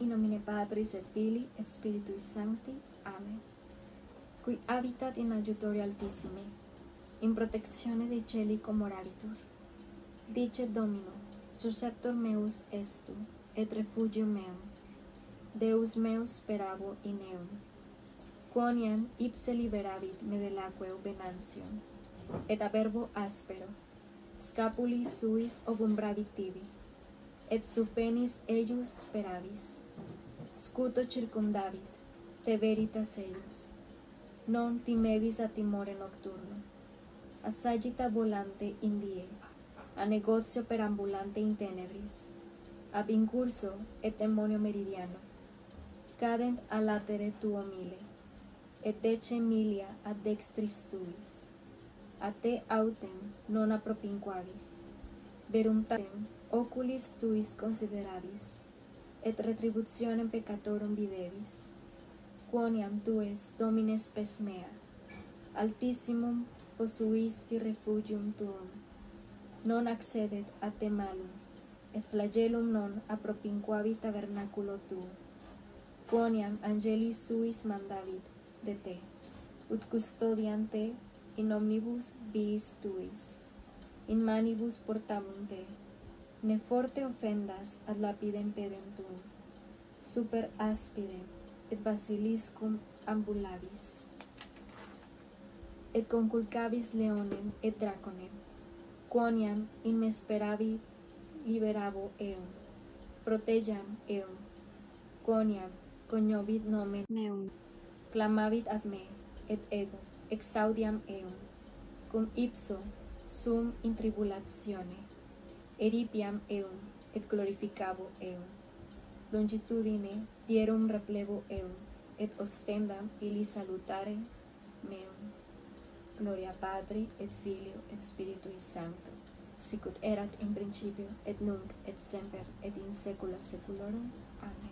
in nomine Patris et Filii et Spiritui Sancti. Amen. Qui habitat in adjutori altissimi, in protezione dei cieli comorabitur. Dice Domino, susceptor meus estu, et refugium meum. Deus meus speravo in eum. Quoniam ipse liberavit me delaque venantium, et averbo aspero, scapuli suis obumbravit tibi. Et supenis eius sperabis. Scuto circundavit, te veritas eius. Non timebis a timore nocturno. Assagita volante in die, a negozio perambulante in tenebris, ab incurso et demonio meridiano. Cadent a latere tuo mile, et ecce milia ad dextris tuis. A te autem non apropinquavi. verumtatem oculis tuis considerabis, et retributionem peccatorum videvis, quoniam tu es, Domine spes mea, altissimum posuisti refugium tuum, non accedet a te malum, et flagellum non appropinquavi tabernaculo tuum, quoniam angelis suis mandavit de te, ut custodiante in omnibus viis tuis in manibus portamunte, ne forte offendas ad lapidem pedentum, super aspide, et basiliscum ambulabis, et conculcabis leonem et draconem, quoniam speravi liberabo eum, protejam eum, quoniam coniovit nomen meum, clamavit ad me, et ego, exaudiam eum, cum ipso sum in tribulatione, eripiam eum, et glorificabo eum. Longitudine dierum replevo eum, et ostendam ili salutare meum. Gloria Patri, et Filio, et Spiritui Sancto, sicut erat in principio, et nunc, et semper, et in saecula saeculorum. Amen.